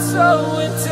so intense.